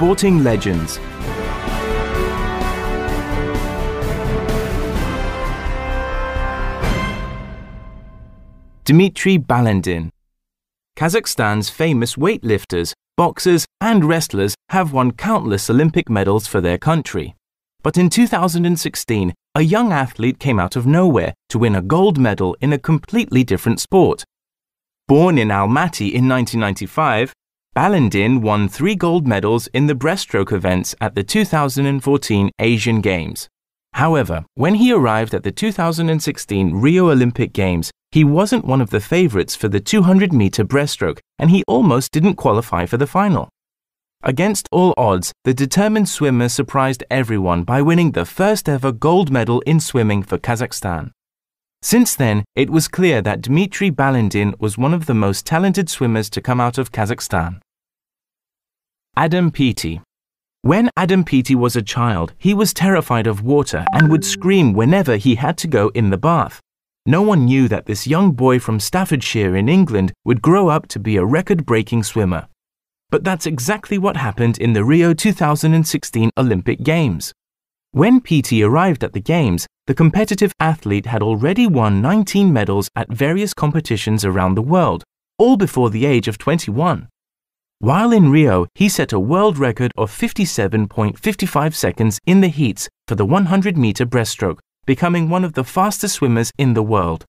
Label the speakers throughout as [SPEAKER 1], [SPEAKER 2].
[SPEAKER 1] sporting legends. Dmitry Balandin Kazakhstan's famous weightlifters, boxers, and wrestlers have won countless Olympic medals for their country. But in 2016, a young athlete came out of nowhere to win a gold medal in a completely different sport. Born in Almaty in 1995, Balandin won three gold medals in the breaststroke events at the 2014 Asian Games. However, when he arrived at the 2016 Rio Olympic Games, he wasn't one of the favorites for the 200 meter breaststroke and he almost didn't qualify for the final. Against all odds, the determined swimmer surprised everyone by winning the first ever gold medal in swimming for Kazakhstan. Since then, it was clear that Dmitry Balandin was one of the most talented swimmers to come out of Kazakhstan. Adam Peaty When Adam Peaty was a child, he was terrified of water and would scream whenever he had to go in the bath. No one knew that this young boy from Staffordshire in England would grow up to be a record breaking swimmer. But that's exactly what happened in the Rio 2016 Olympic Games. When Peaty arrived at the Games, the competitive athlete had already won 19 medals at various competitions around the world, all before the age of 21. While in Rio, he set a world record of 57.55 seconds in the heats for the 100 meter breaststroke, becoming one of the fastest swimmers in the world.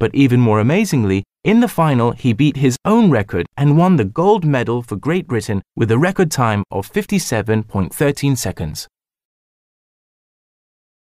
[SPEAKER 1] But even more amazingly, in the final, he beat his own record and won the gold medal for Great Britain with a record time of 57.13 seconds.